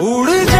उड़ जा